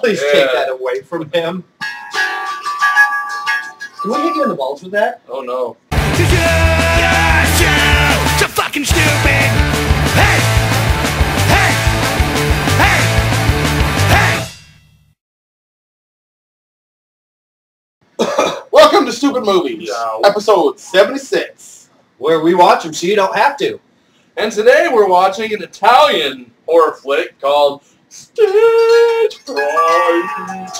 Please Yeah. take that away from him. Can we hit you in the balls with that? Oh no. So fucking stupid. Hey! Hey! Hey! Hey! Welcome to Stupid Movies, Yeah. episode 76. Where we watch them so you don't have to. And today we're watching an Italian horror flick called Stage Fright.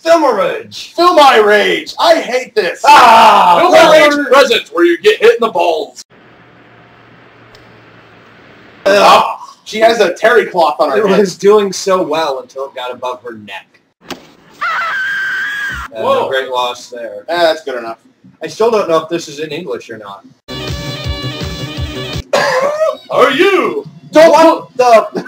Filmirage. Fill my rage. I hate this. Ah! No well, rage we're- presents where you get hit in the balls. Ah, she has a terry cloth on It her head. was doing so well until it got above her neck. Uh, no Whoa. great loss there. Eh, that's good enough. I still don't know if this is in English or not. Are you? Don't What the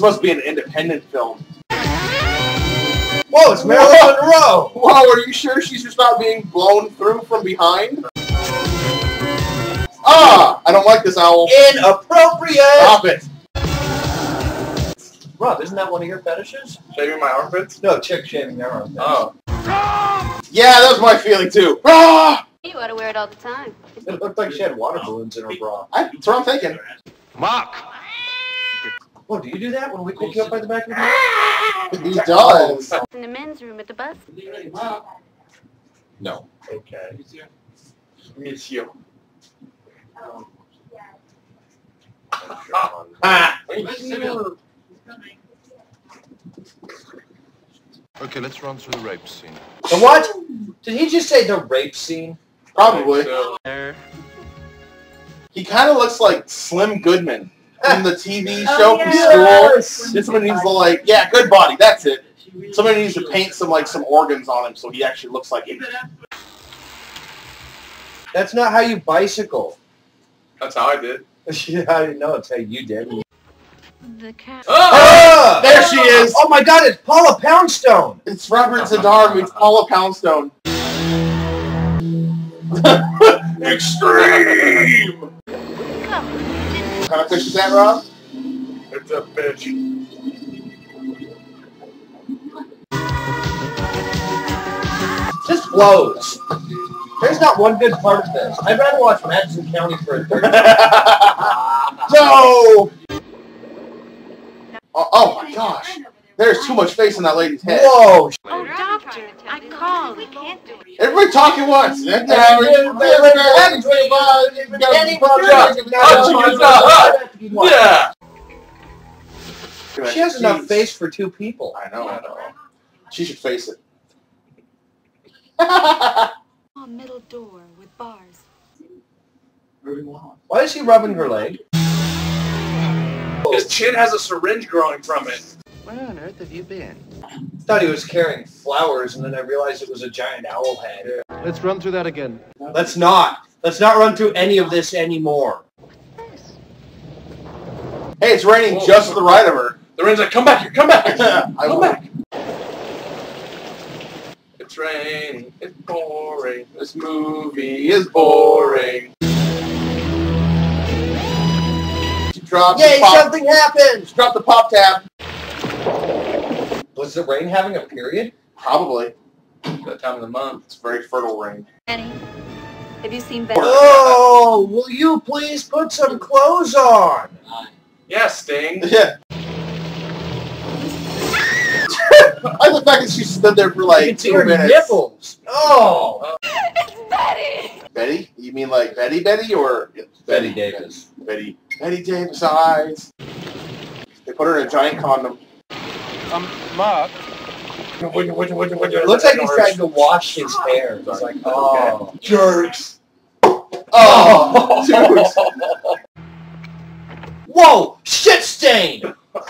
This must be an independent film. Whoa, it's Marilyn Monroe. Wow, are you sure she's just not being blown through from behind? Ah! I don't like this owl. Inappropriate. Stop it. Rob, isn't that one of your fetishes? Shaving my armpits? No, chick shaving their armpits. Oh. Yeah, that was my feeling too. Ah! You ought to wear it all the time. It looked like she had water balloons in her bra. I, that's what I'm thinking. Mark! Oh, do you do that when we pick you up by the back of the head? He does. In the men's room at the bus. No. Okay. Monsieur. Ah! Okay, let's run through the rape scene. The what? Did he just say the rape scene? Probably. So, He kind of looks like Slim Goodbody from the TV Oh, show yeah. from school. This one needs to like, yeah, good body. That's it. Somebody needs to paint some like some organs on him so he actually looks like him. That's not how you bicycle. that's how I did. I didn't know. It's how you did. The cat. Oh! Ah! There she is. Oh my god, it's Paula Poundstone! It's Robert Z'Dar meets Paula Poundstone. Extreme. Come. Kind of fish is that, Rob? It's a bitch. Just blows. There's not one good part of this. I'd rather watch Madison County for a third no. Oh, oh my gosh. There's too much face in that lady's head. Whoa! Oh, doctor, I called. We can't do it. Everybody talk at once. Yeah! She has enough face for two people. I know, I know. She should face it. A middle door with bars. Why is he rubbing her leg? His chin has a syringe growing from it. Where on earth have you been? thought he was carrying flowers, and then I realized it was a giant owl head. Let's run through that again. Let's not. Let's not run through any of this anymore. This. Hey, it's raining just to the right of her. The rain's like, come back here, come back! I Come will. back! It's raining, it's pouring, this movie is boring. She dropped Yay, the pop. something happened! Drop the pop tab. Was the rain having a period? Probably. That time of the month. It's very fertile rain. Benny, have you seen Benny? Oh, will you please put some clothes on? Yeah, Sting. Yeah. I like the fact that she stood there for like can two her minutes. nipples. Oh, It's Betty! Betty? You mean like Betty Betty or Bette Davis. Betty Bette Davis eyes? They put her in a giant condom. Um, Mark? It looks like he's trying to wash his hair. He's like, oh. Jerks. Oh, dude. Whoa! Shit stain!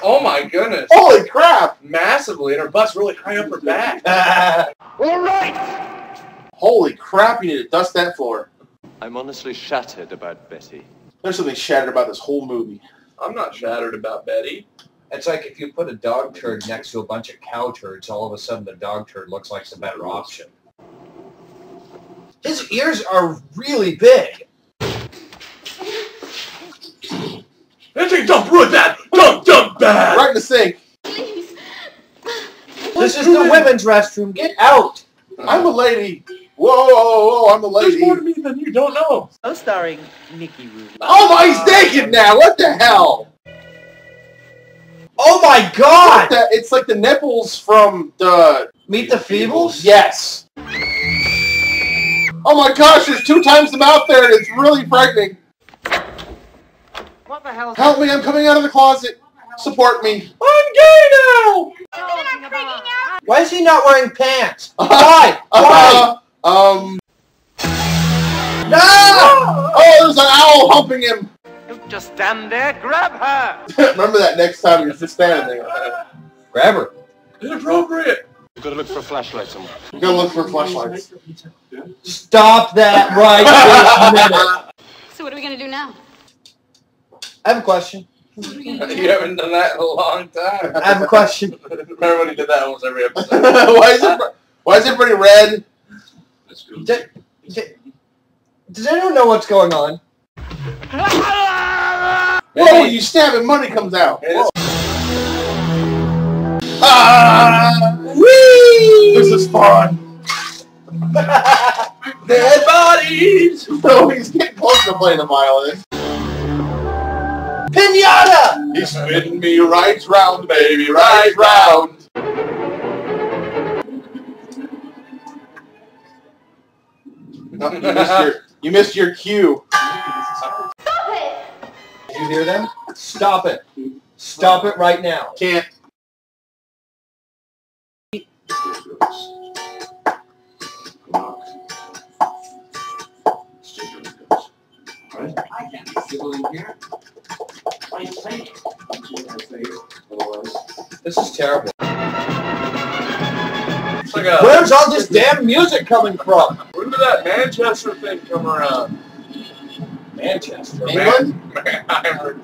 Oh my goodness. Holy crap. Massively, and her butt's really high up her back. All right! Holy crap, you need to dust that floor. I'm honestly shattered about Betty. There's something shattered about this whole movie. I'm not shattered about Betty. It's like if you put a dog turd next to a bunch of cow turds, all of a sudden the dog turd looks like the better option. His ears are really big. Anything don't ruin that! Don't, don't right in the sink. Please. This is the women's restroom. Get out. I'm a lady. Whoa, whoa, whoa, whoa, I'm a lady. There's more to me than you don't know. Co-starring Mickey Rooney. Oh my, he's naked now. What the hell? Oh my God! That- It's like the nipples from the. Meet the Feebles? Yes. Oh my gosh, there's two times the mouth there, and it's really frightening. What the hell? Help me! I'm coming out of the closet. Support me. I'm gay now. Why is he not wearing pants? Why? Why? Uh, um. No! Oh, there's an owl humping him. Don't just stand there, grab her! Remember that next time you're just standing there. Grab her. Inappropriate. You've got to look for a flashlight somewhere. You gotta look for flashlights. Stop that right this minute. So what are we gonna do now? I have a question. you haven't done that in a long time. I have a question. Remember when he did that almost every episode? why is it? Why is everybody red? D- d- does anyone know what's going on? Whoa! You stab and money comes out. Ah! Whee! This is fun. Dead bodies! No, he's getting close to playing the violin. Pinata! He's spinning me right round, baby, right round. You, missed your, you missed your cue. You hear them? Stop it. Stop it right now. Can't. This is terrible. Like Where's all this damn music coming from? when did that Manchester thing come around? Manchester. England? Mannheimer.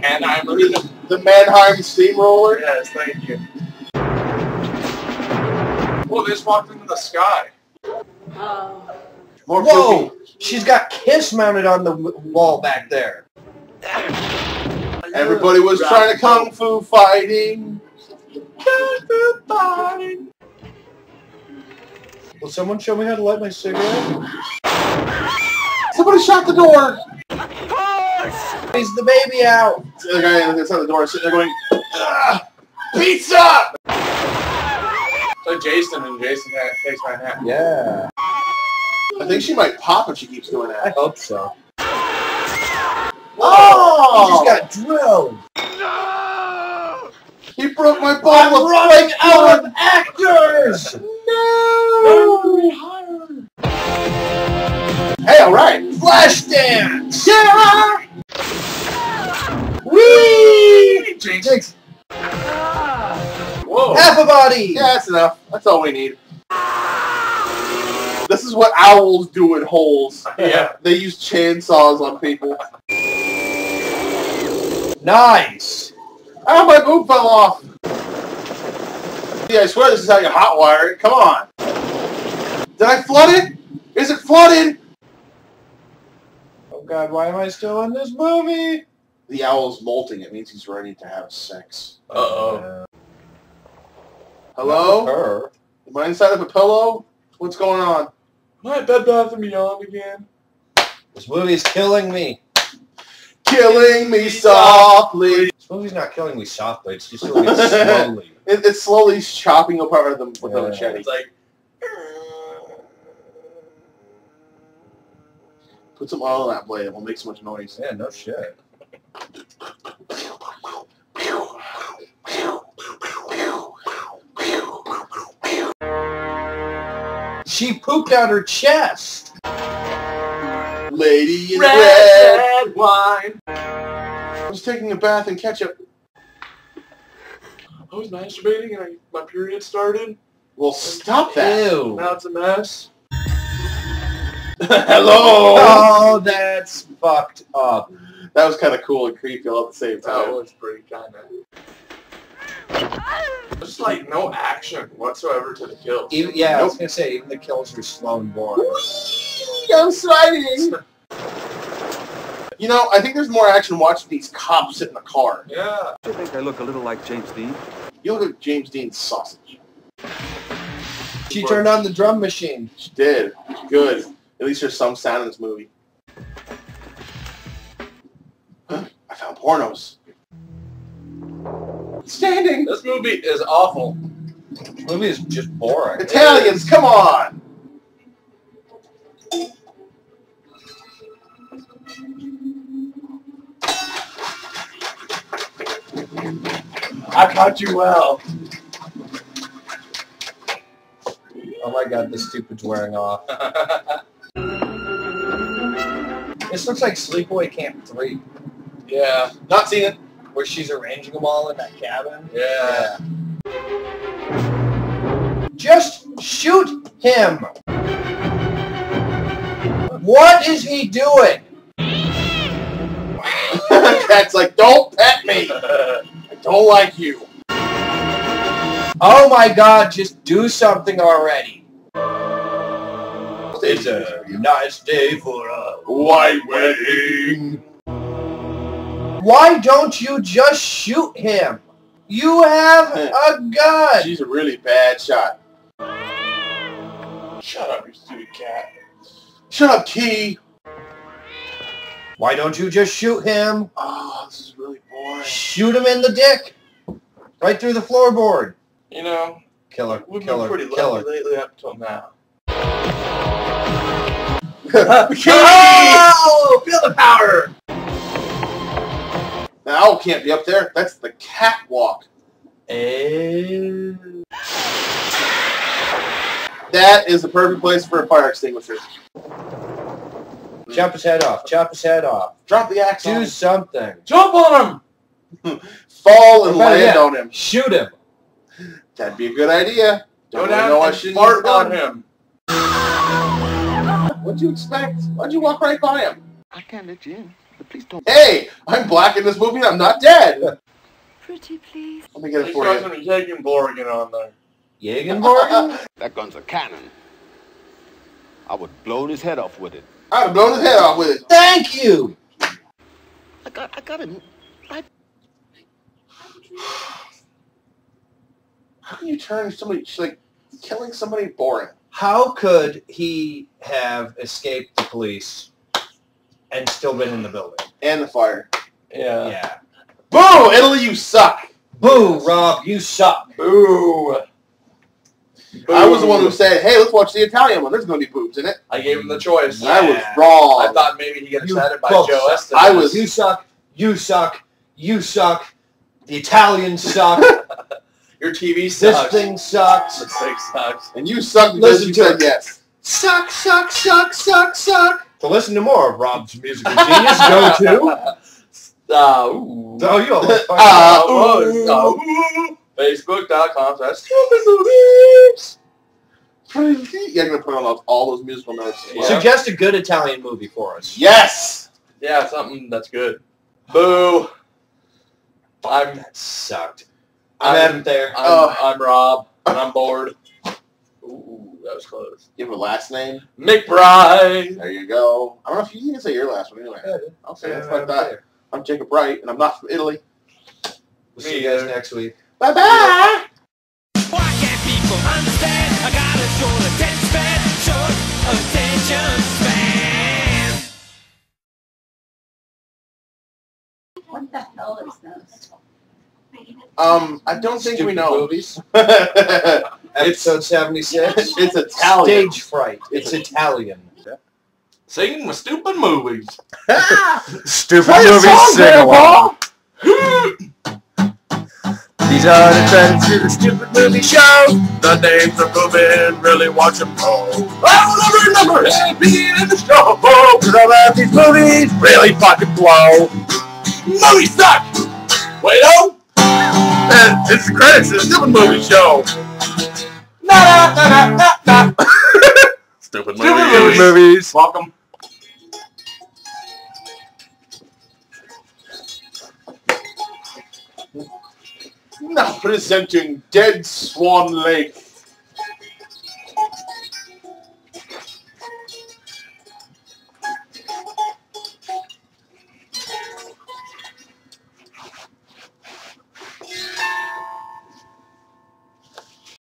Mannheimer. The Mannheim Steamroller? Yes, thank you. Oh, Whoa, they just walked into the sky. Oh. More Whoa! poopy. She's got Kiss mounted on the wall back there. Everybody was trying to kung fu fighting. Kung fu fighting. Will someone show me how to light my cigarette? Somebody shut the door. Is the baby out? The guy outside the door sitting there going, "Ah, pizza! So Jason and Jason ha- takes my hat. Yeah. I think she might pop if she keeps doing that. I hope so. Oh! He just got drilled. No! He broke my I'm bottle of running out of actors! That's enough. That's all we need. This is what owls do in holes. Yeah. They use chainsaws on people. Nice! Ah, my boob fell off. Yeah, I swear this is how you hotwire it. Come on. Did I flood it? Is it flooded? Oh god, why am I still in this movie? The owl's molting. It means he's ready to have sex. Uh-oh. Hello? Her. Am I inside of a pillow? What's going on? Am I at Bed Bath & Beyond again? This movie's killing me. Killing me softly. This movie's not killing me softly, it's just doing it slowly. It, it's slowly chopping apart with a, with a Yeah. machete. It's like, Put some oil on that blade. It won't make so much noise. Yeah, no shit. She pooped out her chest. Lady in red, red. red wine. I was taking a bath in ketchup. I was masturbating and I, my period started. Well, stop that. Ew. Now it's a mess. Hello. Oh, that's fucked up. That was kind of cool and creepy all at the same time. That was pretty kind of. Just like no action whatsoever to the kill. Even, yeah, I was gonna say, even the kills are slow and boring. I'm sliding. You know, I think there's more action watching these cops sit in the car. Yeah. I think I look a little like James Dean. You look like James Dean's sausage. She turned on the drum machine. She did. Good. At least there's some sound in this movie. I found pornos. Standing. This movie is awful. This movie is just boring. Italians, come on! I caught you well. Oh my god, this stupid's wearing off. This looks like Sleepaway Camp 3, yeah, Not seen it. Where she's arranging them all in that cabin. yeah. Just shoot him! What is he doing? Cat's like, don't pet me. I don't like you. Oh my god, just do something already. It's a nice day for a white wedding. Why don't you just shoot him? You have a gun. She's a really bad shot. Shut up, you stupid cat. Shut up, Key. Why don't you just shoot him? Oh, this is really boring. Shoot him in the dick. Right through the floorboard. You know, Killer, we've killer, been pretty killer. lately up till now. Oh! Feel the power! The owl can't be up there. That's the catwalk. And... That is the perfect place for a fire extinguisher. Chop his head off. Chop his head off. Drop the axe on Do him. something. Jump on him! Fall and land yet, on him. Shoot him. That'd be a good idea. Don't really down know I shouldn't fart on him. What'd you expect? Why'd you walk right by him? I can't let you in, but please don't. Hey, I'm black in this movie and I'm not dead. Pretty please. Let me get it He's for got you. some Jagan Borgen on there. Jagenborgen? That gun's a cannon. I would blow his head off with it. I'd have blown his head off with it. Thank you! I got, I got him. How can you turn somebody, like, killing somebody boring? How could he have escaped the police and still been in the building? And the fire. Yeah. Yeah. Boo! Italy, you suck! Boo, Rob, you suck. Boo! I was the one who said, hey, let's watch the Italian one. There's going to be boobs in it. I gave him the choice. Yeah. I was wrong. I thought maybe he'd get You excited by Joe suck. Estes. I was- You suck. You suck. You suck. The Italians suck. Your TV sucks. this sucks. thing sucks. This thing sucks. and you suck because Listen you to said it. yes. Suck, suck, suck, suck, suck. To listen to more of Rob's musical genius, go to. Uh, ooh. Oh, you almost fucked up. Uh, uh. Facebook.com slash stupid. You're going to put on all those musical notes. Yeah. Suggest a good Italian movie for us. Yes! Yeah, something that's good. Boo. I'm That sucked. I'm I'm- Adam there. I'm, Oh. I'm Rob, and I'm bored. Ooh, that was close. You have a last name? McBride. There you go. I don't know if you can say your last one anyway. I'll say it like that. I'm Jacob Wright, and I'm not from Italy. We'll see you guys next week. Bye-bye! Why can't people understand? I got a short attention span, short attention span. What the hell is this? Um, I don't think we Stupid know. movies. it's, Episode 76. it's Italian. Stage fright. It's Italian. Singing with stupid movies. Stupid Play a movies sing along. These are the credits to the stupid movie show. The names are moving, really watch them go. I don't ever remember any being in the show. Cause I love these movies really fucking blow. Movie suck. Wait, oh. And it's the credits to the stupid movie show. Na na na na na. Stupid Stupid movies. movies. Movies. Welcome. Now presenting Dead Swan Lake.